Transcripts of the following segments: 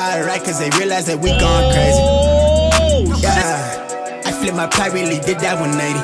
fire right, cause they realize that we gone crazy. Oh, Yeah. I flip my pie, really did that 180.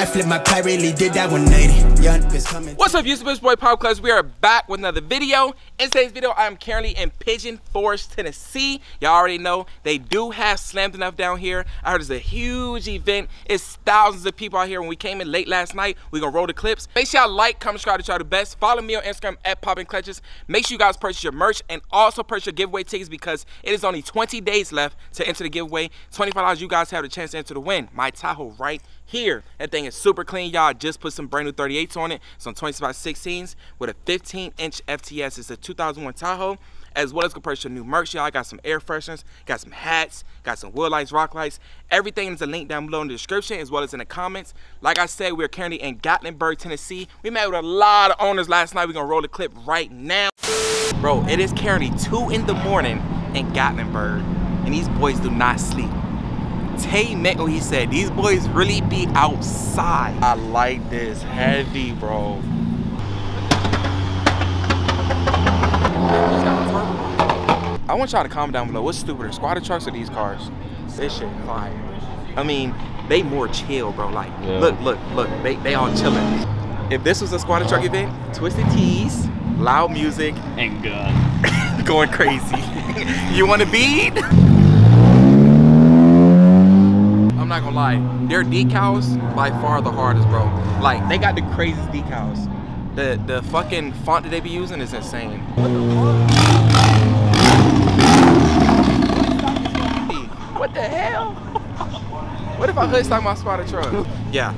I flip my pie, really did that 180. Young coming. What's up, YouTube? It's boy Pop Class. We are back with another video. In today's video, I am currently in Pigeon Forge, Tennessee. Y'all already know they do have Slammed Enuff down here. I heard it's a huge event. It's thousands of people out here. When we came in late last night, we gonna roll the clips. Make sure y'all like, comment, subscribe to try the best. Follow me on Instagram at Poppin' Clutches. Make sure you guys purchase your merch and also purchase your giveaway tickets because it is only 20 days left to enter the giveaway. $25 you guys have the chance to enter the win. My Tahoe right here. That thing is super clean, y'all. Just put some brand new 38s on it. Some 25 16s with a 15 inch FTS. It's a 2001 Tahoe. As well as go purchase new merch, y'all. I got some air fresheners, got some hats, got some wood lights, rock lights. Everything is a link down below in the description as well as in the comments. Like I said, we're currently in Gatlinburg, Tennessee. We met with a lot of owners last night. We're gonna roll the clip right now. Bro, it is currently 2 in the morning in Gatlinburg, and these boys do not sleep. Tay meant what he said. These boys really be outside. I like this heavy, bro. I want y'all to comment down below. What's stupider, squatter trucks or these cars? This shit fire. I mean, they more chill, bro. Like, Yeah. look, look, look. They they all chilling. If this was a squatter truck event, Twisted Teas, loud music, and gun. going crazy. you want to bead? I'm not gonna lie, their decals by far the hardest, bro. Like they got the craziest decals. The the fucking font that they be using is insane. What the hell? What if I hood stock my spotted truck? Yeah.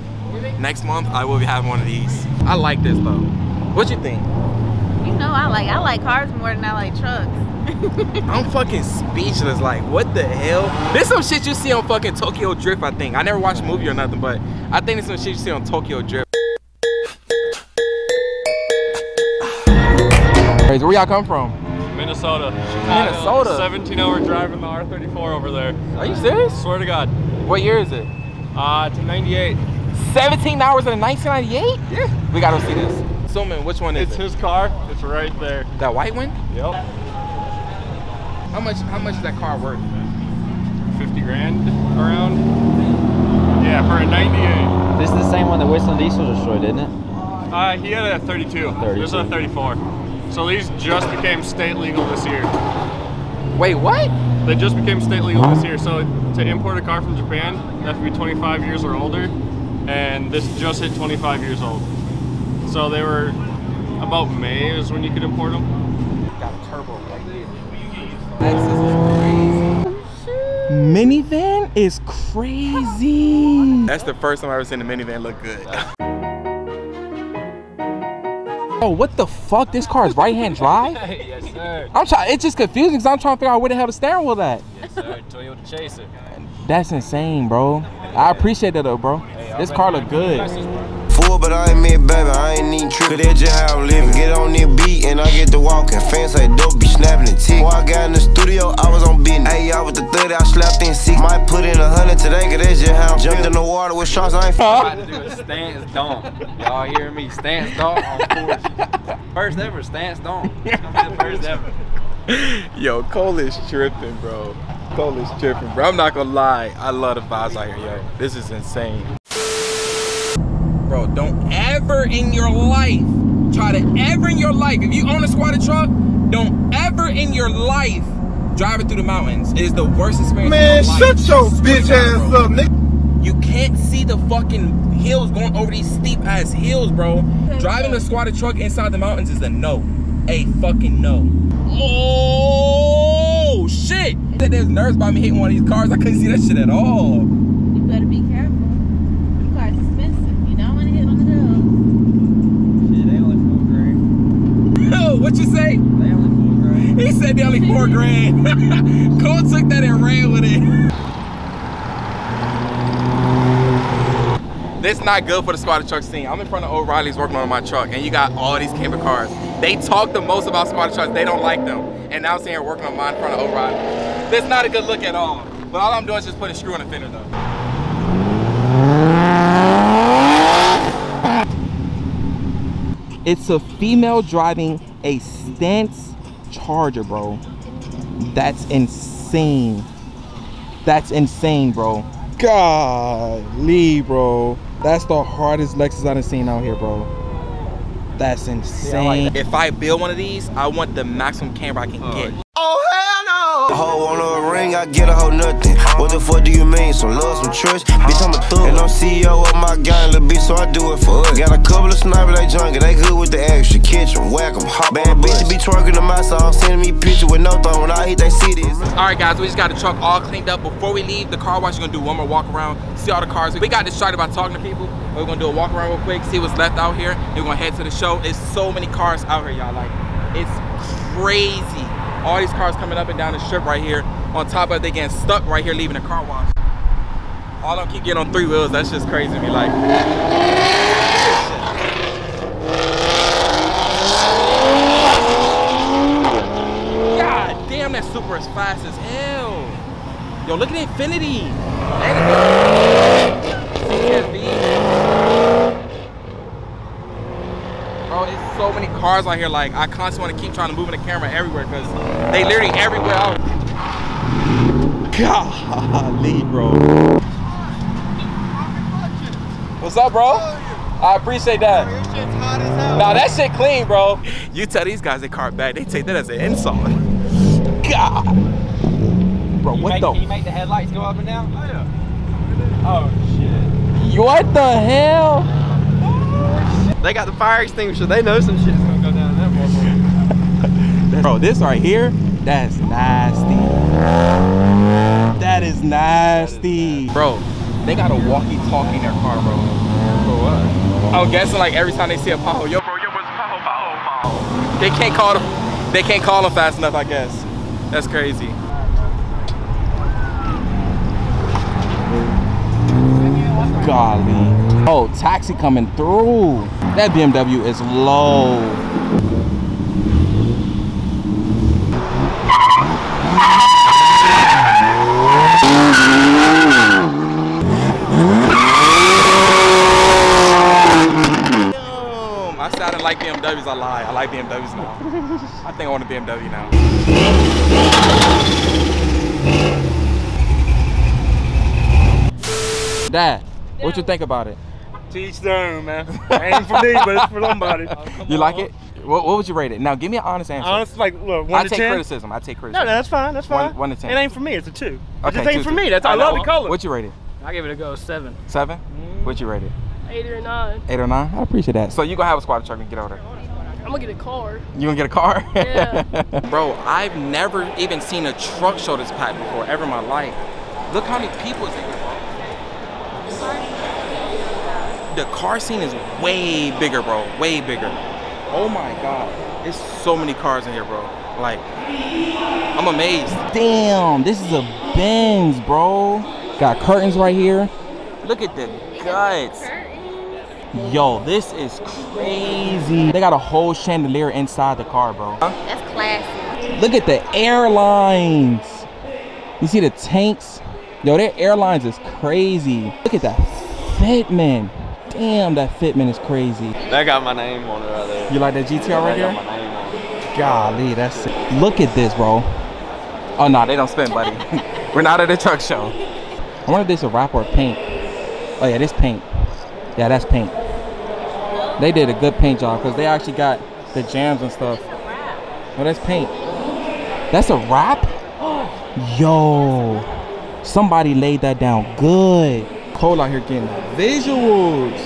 Next month I will be having one of these. I like this though. What you think? You know I like I like cars more than I like trucks. I'm fucking speechless. Like, what the hell? This some shit you see on fucking Tokyo Drift, I think. I never watched a movie or nothing, but I think it's some shit you see on Tokyo Drift. Where y'all come from? Minnesota. Chicago. Minnesota? 17 hour drive in the R34 over there. Are you serious? Swear to God. What year is it? Uh, to 98. 17 hours in a 1998? Yeah. We gotta see this. So, man, which one is It's it? his car. It's right there. That white one? Yep. How much? How much is that car worth? 50 grand around. Yeah, for a 98. This is the same one that Whistlin Diesel destroyed, isn't it? Uh, he had a 32. 32. This is a 34. So these just became state legal this year. Wait, what? They just became state legal this year. So to import a car from Japan, you have to be 25 years or older. And this just hit 25 years old. So they were about May is when you could import them. Got a turbo. Minivan is crazy. That's the first time I've ever seen a minivan look good. Oh, what the fuck? This car is right-hand drive? yes, sir. I'm trying. It's just confusing because I'm trying to figure out where the hell the steering wheel at. Yes, sir. Toyota Chaser. That's insane, bro. I appreciate that though, bro. This car look good. Fool, but I ain't me, baby. I ain't need trick. Cause that's just how I'm living. Get on the beat and I get to walking. Fans say dope, be snapping the tick. Before I got in the studio, I was on business. Hey, y'all with the 30, I slapped in six. Might put in a hundred today, cause that's just how I'm Jumped in the water with sharks, I ain't I'm about to do a stance donk. Y'all hear me? Stance donk on Porsche. First ever stance donk. It's gonna be the first ever. Yo, Cole is tripping, bro. Cole is tripping, bro. I'm not gonna lie. I love the vibes out here, yo. This is insane. Bro, don't ever in your life try to ever in your life, if you own a squatted truck, don't ever in your life drive it through the mountains. It is the worst experience Man, of my shut life. your I bitch ass bro. up, nigga. You can't see the fucking hills going over these steep ass hills, bro. Driving a squatted truck inside the mountains is a no. A fucking no. Oh shit! Said There's nerves by me hitting one of these cars. I couldn't see that shit at all. You better be careful. Them cars expensive. You don't want to hit one of those. Shit, they only four grand. what you say? They only four grand. He said they only four grand. Cole took that and ran with it. This not good for the squatter truck scene. I'm in front of O'Reilly's working on my truck, and you got all these camper cars. They talk the most about squatter trucks. They don't like them. And now I'm sitting here working on mine in front of O'Reilly. That's not a good look at all. But all I'm doing is just putting a screw in the fender, though. It's a female driving a stance Charger, bro. That's insane. That's insane, bro. Golly, bro. That's the hardest Lexus I've seen out here, bro. That's insane. If I build one of these, I want the maximum camber I can oh, get. Oh hell A hoe want a ring, I get a whole nothing. What the fuck do you mean? Some love, some trust? Bitch, I'm a thug. And I'm CEO of my gang, little bitch, so I do it for us. Got a couple of snipers, they junkie, they good with the extra. Catch 'em, whack 'em, hop Bad bitch be twerking the my song, sending me pictures with no thumb. When I hit, they see this. All right, guys, we just got the truck all cleaned up. Before we leave the car wash, we're gonna do one more walk around, see all the cars. We got distracted by talking to people. We're gonna do a walk around real quick, see what's left out here. We're gonna head to the show. It's so many cars out here, y'all. Like, it's crazy. All these cars coming up and down the strip right here. On top of it, they getting stuck right here, leaving the car wash. All them keep getting on three wheels. That's just crazy to me. Like, God damn, that Supra is fast as hell. Yo, look at Infiniti. Bro, it's so many cars out here. Like, I constantly want to keep trying to move the camera everywhere because they literally everywhere out. Golly, bro. What's up, bro? I appreciate that. Nah, that shit clean, bro. You tell these guys they car bad, they take that as an insult. God. Bro, what make, the? Can you make the headlights go up and down? Oh yeah. Oh shit. What the hell? They got the fire extinguisher. They know some shit's gonna go down in that motherfucker. Bro, this right here, that's nasty. That is nasty. Bro, they got a walkie-talkie in their car, bro. For what? I'm guessing like every time they see a pothole, yo, bro, yo, what's pothole, pothole, pothole. They can't call them. They can't call them fast enough, I guess. That's crazy. Golly. Oh, taxi coming through. That BMW is low. I said I didn't like BMWs. I lie. I like BMWs now. I think I want a BMW now. Dad, what you think about it? Teach their own, man. Ain't for me, but it's for somebody. Oh, you like it? What, what would you rate it? Now, give me an honest answer. Honestly, like, look, I one to take ten. criticism. I take criticism. no, no, that's fine. That's fine. one to 10. It ain't for me. It's a two. It Okay, just ain't two, for two. me. That's I, know. love the color. What you rate it? I give it a go seven. Seven? Mm-hmm. What you rate it? Eight or nine. Eight or nine? I appreciate that. So you gonna have a squad truck and get over there. I'm gonna get a car. You gonna get a car? Yeah. Bro, I've never even seen a truck show this packed before, ever in my life. Look how many people is in here, bro. The car scene is way bigger, bro. Way bigger. Oh my god. There's so many cars in here, bro. Like, I'm amazed. Damn, this is a Benz, bro. Got curtains right here. Look at the guts. Yo, this is crazy. They got a whole chandelier inside the car, bro. That's classy. Look at the airlines. You see the tanks? Yo, their airlines is crazy. Look at that Fitment. Damn, that Fitment is crazy. That got my name on it right there. You like that GTR right That got there? my name on it. Golly, that's sick. Look at this, bro. Oh, no, they don't spin, buddy. We're not at a truck show. I wonder if this is a wrap or paint. Oh, yeah, this paint. Yeah, that's paint. They did a good paint job because they actually got the jams and stuff. Oh, that's paint. That's a wrap? Yo, somebody laid that down good. Cole out here getting visuals.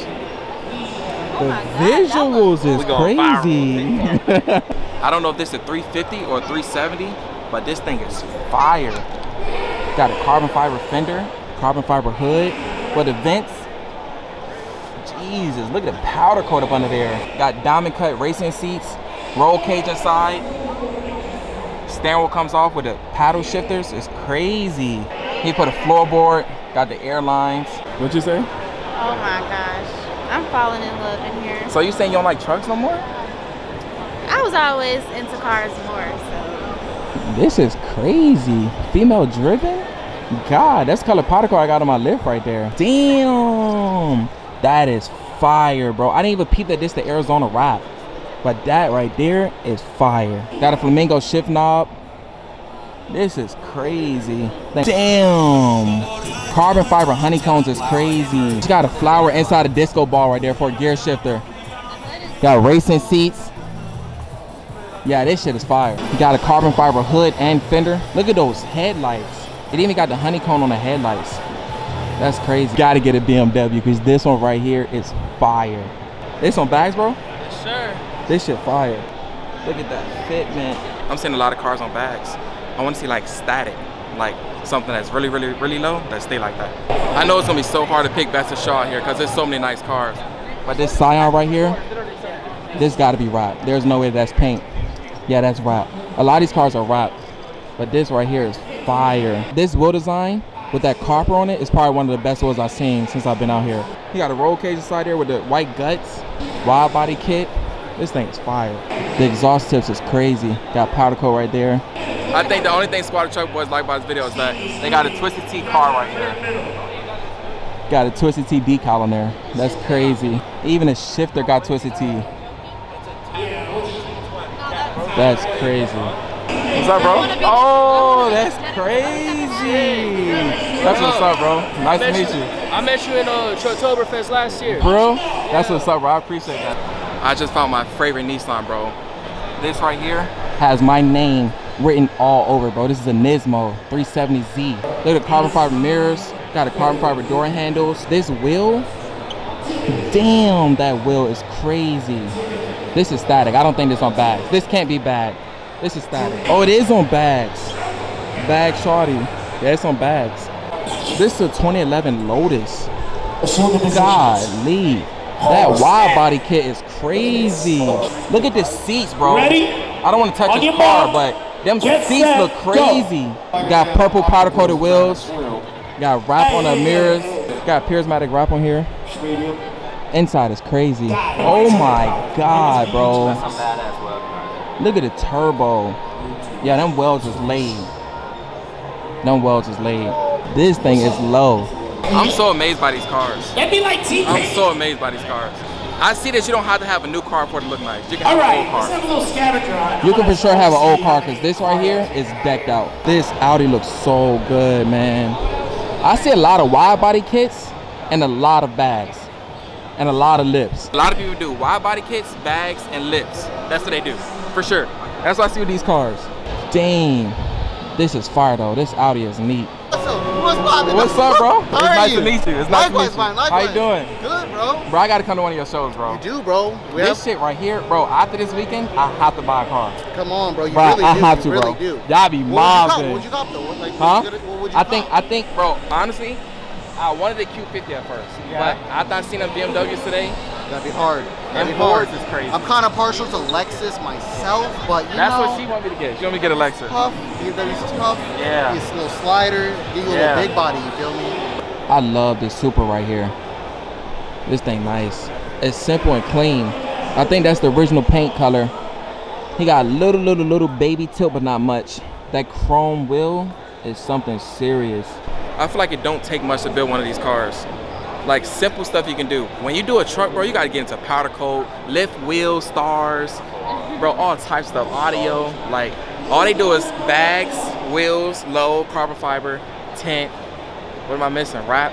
The oh visuals is We going crazy. I don't know if this is a 350 or a 370, but this thing is fire. Got a carbon fiber fender, carbon fiber hood for the vents. Jesus, look at the powder coat up under there. Got diamond cut racing seats, roll cage inside. Steering wheel comes off with the paddle shifters. It's crazy. He put a floorboard, got the airlines. What'd you say? Oh my gosh. I'm falling in love in here. So you saying you don't like trucks no more? I was always into cars more, so This is crazy. Female driven? God, that's the color powder coat I got on my lift right there. Damn. That is fire, bro. I didn't even peep that this the Arizona wrap. But that right there is fire. Got a flamingo shift knob. This is crazy. Damn. Carbon fiber honeycombs is crazy. It's got a flower inside a disco ball right there for a gear shifter. Got racing seats. Yeah, this shit is fire. You got a carbon fiber hood and fender. Look at those headlights. It even got the honeycomb on the headlights. That's crazy. Gotta get a BMW because this one right here is fire. This on bags, bro? Yes, sir. This shit fire. Look at that fit, man. I'm seeing a lot of cars on bags. I want to see like static, like something that's really, really, really low that stay like that. I know it's gonna be so hard to pick best of Shaw here because there's so many nice cars. But this Scion right here, this gotta be wrap. There's no way that's paint. Yeah, that's wrap. A lot of these cars are wrap, but this right here is fire. This wheel design with that copper on it is probably one of the best wheels I've seen since I've been out here. You got a roll cage inside there with the white guts, wide body kit. This thing is fire. The exhaust tips is crazy. Got powder coat right there. I think the only thing Squatter Truck Boys like about this video is that they got a Twisted Tea car right here. Got a Twisted Tea decal on there. That's crazy. Even a shifter got Twisted Tea. That's crazy. What's up, bro? Oh, that's crazy. That's what's up, bro. Nice to meet you. I met you in uh, Trucktoberfest last year. Bro, that's what's up, bro. I appreciate that. I just found my favorite Nissan, bro. This right here has my name written all over, bro. This is a Nismo 370Z. Look at the carbon fiber mirrors. Got a carbon fiber door handles. This wheel, damn, that wheel is crazy. This is static. I don't think this on bags. This can't be bag. This is static. Oh, it is on bags. Bag shorty. Yeah, it's on bags. This is a 2011 Lotus. Golly. That wide body kit is crazy. Look at the seats, bro. Ready? I don't want to touch On this car, but them Get seats set, look go. crazy. Got purple powder coated wheels. Got wrap on the mirrors. Got prismatic wrap on here. Inside is crazy. Oh my god, bro. Look at the turbo. Yeah, them welds is laid. Them welds is laid. This thing is low. I'm so amazed by these cars. That'd be like T-Pain. I'm so amazed by these cars. I see that you don't have to have a new car for it to look nice. You can have right, an old let's have a little scavenger hunt. You can for sure have an old car because this right here is decked out. This Audi looks so good, man. I see a lot of wide body kits and a lot of bags and a lot of lips. A lot of people do wide body kits, bags, and lips. That's what they do, for sure. That's what I see with these cars. Dang, this is fire though. This Audi is neat. What's up? Poppin'? What's up, bro? How it's are nice you? to meet you. It's nice likewise, to meet you. man. Likewise. How you doing? Good, bro. Bro, I gotta come to one of your shows, bro. You do, bro. We This have, shit right here, bro. After this weekend, I have to buy a car. come on, bro. You Bro, really I do. have you to, really bro. do. Y'all be mobbing. would you cop? What would you cop though? Like, Huh? What, would you- what I think? I think, bro. Honestly, I wanted the Q50 at first, but after I seen them BMWs today, That'd be hard. That'd be hard. Is crazy. I'm kind of partial to Lexus myself, but you That's know, what she want me to get. She want me to get a Lexus. tough. BMW's tough. Yeah. It's a little slider. Give you a Yeah. little big body. You feel me? I love this Supra right here. This thing nice. It's simple and clean. I think that's the original paint color. He got a little, little, little baby tilt, but not much. That chrome wheel is something serious. I feel like it don't take much to build one of these cars. Like simple stuff you can do. When you do a truck, bro, you gotta get into powder coat, lift wheels, stars, bro, all types of stuff, audio. Like all they do is bags, wheels, low, carbon fiber, tint. What am I missing? Wrap?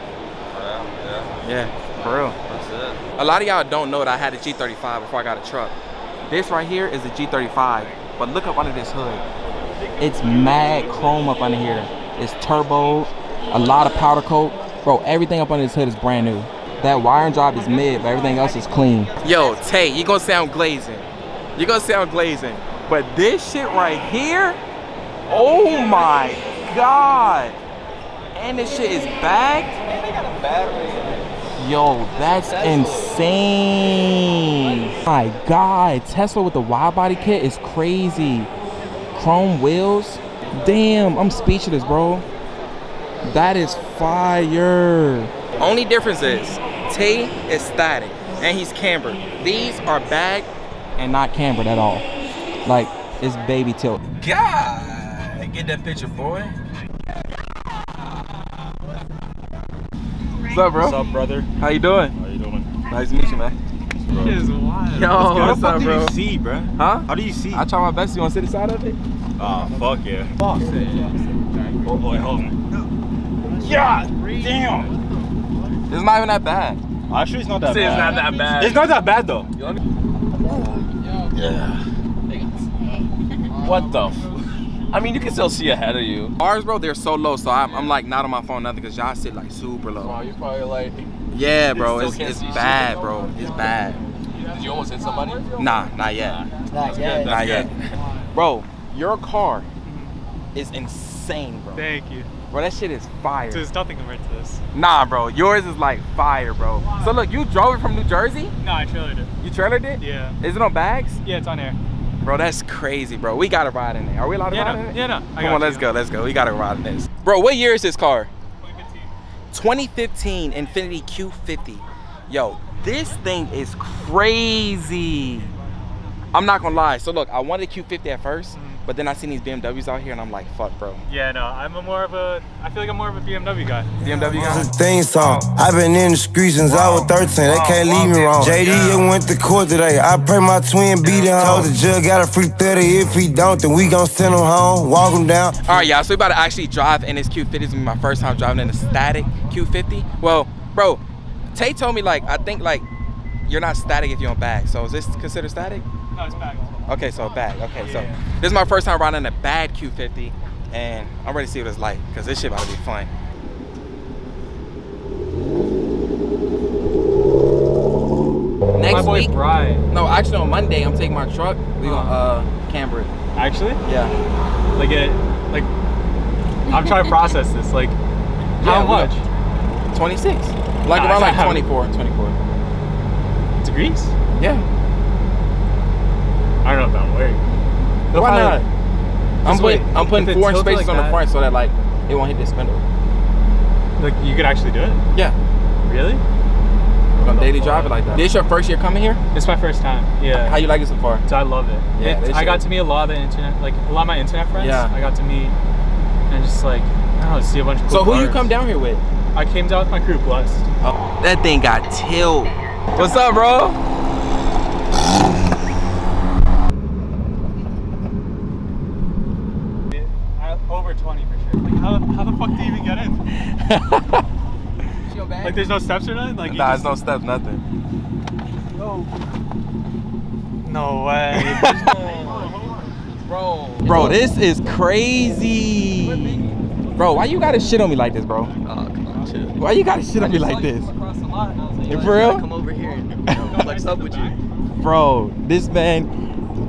Yeah, for real. That's it. A lot of y'all don't know that I had a G35 before I got a truck. This right here is a G35, but look up under this hood. It's mad chrome up under here. It's turbo, a lot of powder coat. Bro, everything up under this hood is brand new. That wiring job is mid, but everything else is clean. Yo, Tay, you gonna sound glazing. you gonna sound glazing. But this shit right here, oh my God. And this shit is bagged. Yo, that's insane. My God, Tesla with the wide body kit is crazy. Chrome wheels. Damn, I'm speechless, bro. That is fire. Only difference is Tay is static and he's cambered. These are bagged and not cambered at all. Like it's baby tilt. God, get that picture, boy. What's up, bro? What's up, brother? How you doing? How you doing? Nice to meet you, man. bro. Shit is wild. Yo, How the what's fuck up, do you see, bro? Huh? How do you see? I try my best. You want to sit the side of it? Oh, fuck yeah. Fuck. Oh boy, hold on. Yeah, damn. It's not even that bad. Actually, it's not that See, bad. it's not that bad. It's not that bad though. Yeah. What the? F- I mean, you can still see ahead of you. Ours, bro, they're so low, so I'm, I'm like not on my phone nothing because y'all sit like super low. Wow, you probably like. Yeah, bro, it's, it's see shit. bad, bro. It's bad. Did you almost hit somebody? Nah, not yet. Not yet. Not yet. Bro, your car is insane, bro. Thank you. Bro, that shit is fire. There's nothing compared to this. Nah, bro, yours is like fire, bro. So look, you drove it from New Jersey? No, I trailered it. You trailered it? Yeah. Is it on bags? Yeah, it's on air. Bro, that's crazy, bro. We gotta ride in there. Are we allowed to Yeah, ride no, in it? yeah, no, I Come on, you. let's go, let's go. We gotta ride in this. Bro, what year is this car? 2015. 2015 Infiniti Q50. Yo, this thing is crazy. I'm not gonna lie. So look, I wanted a Q50 at 1st but then I seen these BMWs out here and I'm like, fuck, bro. Yeah, no, I'm a more of a. I feel like I'm more of a BMW guy. BMW guy? The theme song. I've been in the streets since I was 13. They can't leave me wrong. JD just went to court today. I pray my twin beat him home. The judge got a free 30. If he don't, then we gon' send him home. Walk him down. All right, y'all. So we about to actually drive in this Q50. This is my first time driving in a static Q50. Well, bro, Tay told me like I think like you're not static if you're on bag. So is this considered static? No, it's back. Okay, so a bag. Okay, so this is my first time riding a bad Q50, and I'm ready to see what it's like because this shit about to be fun. Next My boy week? Brian. No, actually on Monday I'm taking my truck. We gonna uh camber it. Actually, Yeah. like it, like I'm trying to process this. Like, how Yeah, much? 26. Like Nah, around like 24, 24. Degrees? Yeah. I don't know if that'll work. It'll Why probably- not? I'm Just putting wait, I'm putting it four inch spaces like on the that- front so that like it won't hit the spindle. Like you could actually do it. Yeah. Really? Gonna daily drive it like that. This your first year coming here? It's my first time. Yeah. How you like it so far? So I love it. Yeah, It- they I should. got to meet a lot of the internet, like a lot of my internet friends. Yeah. I got to meet and just like I don't know, see a bunch of. Cool So who you cars. come down here with? I came down with my crew, blessed. Oh, that thing got tilt. What's up, bro? I, over 20 for sure. Like how, how the fuck do you even get in? like there's no steps or nothing. Like Nah, just, there's no steps, nothing. no way. Bro. Bro, this is crazy. Bro, why you gotta shit on me like this, bro? Oh, come on. Why you gotta shit on me like this? Across the lot, and I was like, for real? Come over here and you know, flex up with you. Bro, this man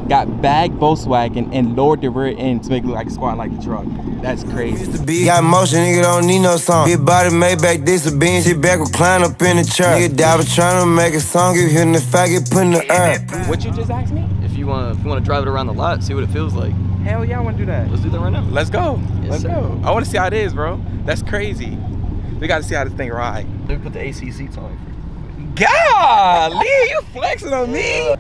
got bagged Volkswagen and lowered the rear end to make it look like a squad like the truck. That's crazy. Got motion, nigga don't need no song. Big body made back this a bean. Sit back, recline up in the chair. Nigga die trying to make a song. You him the faggot, put in the earth. What you just asked me? If you wanna, if you wanna drive it around the lot, see what it feels like. Hell yeah, I wanna do that. Let's do that right now. Let's go. Yes, Let's sir. go. I wanna see how it is, bro. That's crazy. We gotta see how this thing ride. Let me put the AC seats on. Golly, you flexing on me.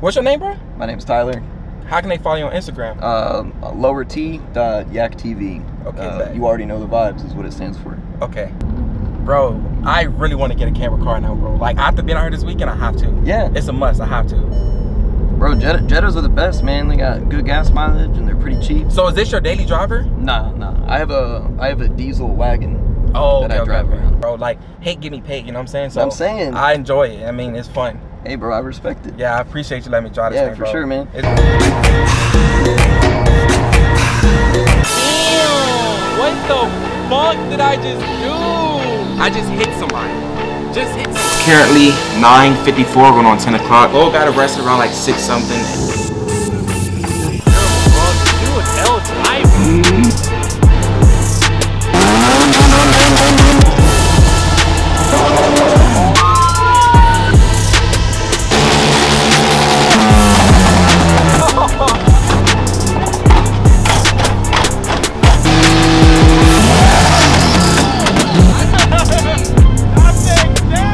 What's your name, bro? My name's Tyler. How can they follow you on Instagram? Um, lower T dot Yak TV. Okay, Uh, you already know the vibes is what it stands for. Okay. Bro, I really want to get a camber car now, bro. Like, after being out here this weekend, I have to. Yeah. It's a must. I have to. Bro, Jetta, Jettas are the best, man. They got good gas mileage and they're pretty cheap. So, is this your daily driver? Nah, nah. I have a I have a diesel wagon. Oh, that okay, I drive okay, around. Bro, like, hate give me paid, you know what I'm saying? So I'm saying. I enjoy it. I mean, it's fun. Hey, bro, I respect it. Yeah, I appreciate you letting me drive this Yeah, thing, for bro. sure, man. Damn! What the fuck did I just do? I just hit somebody. Just hit somebody. Currently 9.54, going on 10 o'clock. Bo got arrested around like 6 something.